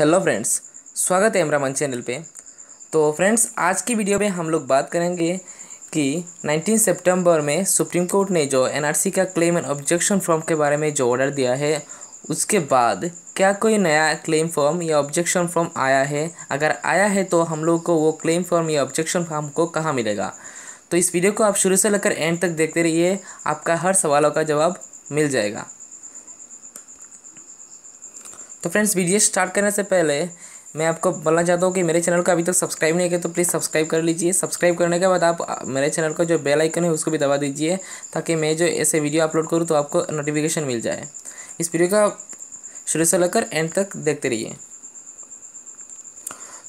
Hello friends, स्वागत है Imran channel पे। तो फ्रेंड्स, आज की वीडियो में हम लोग बात करेंगे कि 19 सितंबर में सुप्रीम कोर्ट ने जो एनआरसी का क्लेम एंड ऑब्जेक्शन फॉर्म के बारे में जो ऑर्डर दिया है, उसके बाद क्या कोई नया क्लेम फॉर्म या ऑब्जेक्शन फॉर्म आया है? अगर आया है तो हम लोग को वो क्लेम फॉर्म या ऑब्जेक्शन फॉर्म को कहाँ मिलेगा? तो इस वीडियो को आप शुरू से लेकर एंड तक देखते रहिए, आपका हर सवालों का जवाब मिल जाएगा। तो फ्रेंड्स वीडियो स्टार्ट करने से पहले मैं आपको बोलना चाहता हूँ कि मेरे चैनल को अभी तक सब्सक्राइब नहीं किया तो प्लीज़ सब्सक्राइब कर लीजिए। सब्सक्राइब करने के बाद आप मेरे चैनल का जो बेल आइकन है उसको भी दबा दीजिए ताकि मैं जो ऐसे वीडियो अपलोड करूँ तो आपको नोटिफिकेशन मिल जाए। इस वीडियो का शुरू से लेकर एंड तक देखते रहिए।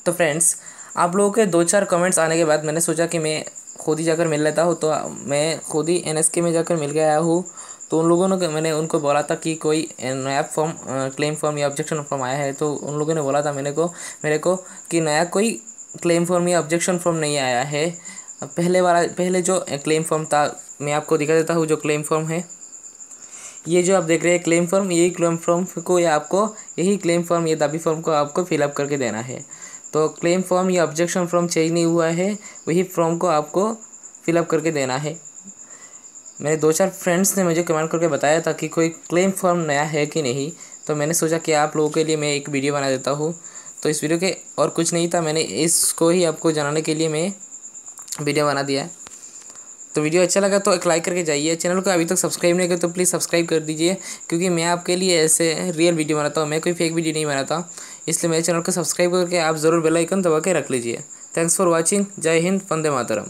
तो फ्रेंड्स आप लोगों के दो चार कमेंट्स आने के बाद मैंने सोचा कि मैं खुद ही जाकर मिल लेता हूँ। तो मैं खुद ही एन में जाकर मिल गया हूँ। तो उन लोगों ने मैंने उनको बोला था कि कोई नया फॉर्म क्लेम फॉर्म या ऑब्जेक्शन फॉर्म आया है। तो उन लोगों ने बोला था मैंने को, मेरे को कि नया कोई क्लेम फॉर्म या ऑब्जेक्शन फॉर्म नहीं आया है। पहले वाला, पहले जो क्लेम फॉर्म था, मैं आपको दिखा देता हूँ जो क्लेम फॉर्म है। ये जो आप देख रहे हैं क्लेम फॉर्म, यही क्लेम फॉर्म को या आपको, यही क्लेम फॉर्म, या दाबी फॉर्म को आपको फिलअप करके देना है। तो क्लेम फॉर्म या ऑब्जेक्शन फॉर्म चेंज नहीं हुआ है, वही फॉर्म को आपको फिलअप करके देना है। मेरे दो चार फ्रेंड्स ने मुझे कमेंट करके बताया था कि कोई क्लेम फॉर्म नया है कि नहीं तो मैंने सोचा कि आप लोगों के लिए मैं एक वीडियो बना देता हूँ। तो इस वीडियो के और कुछ नहीं था, मैंने इसको ही आपको जनाने के लिए मैं वीडियो बना दिया। तो वीडियो अच्छा लगा तो एक लाइक करके जाइए। चैनल को अभी तक सब्सक्राइब नहीं किया तो प्लीज़ सब्सक्राइब कर दीजिए, क्योंकि मैं आपके लिए ऐसे रियल वीडियो बनाता हूँ, मैं कोई फेक वीडियो नहीं बनाता। इसलिए मेरे चैनल को सब्सक्राइब करके आप ज़रूर बेलाइकन दबा के रख लीजिए। थैंक्स फॉर वॉचिंग जय हिंद, वंदे मातरम।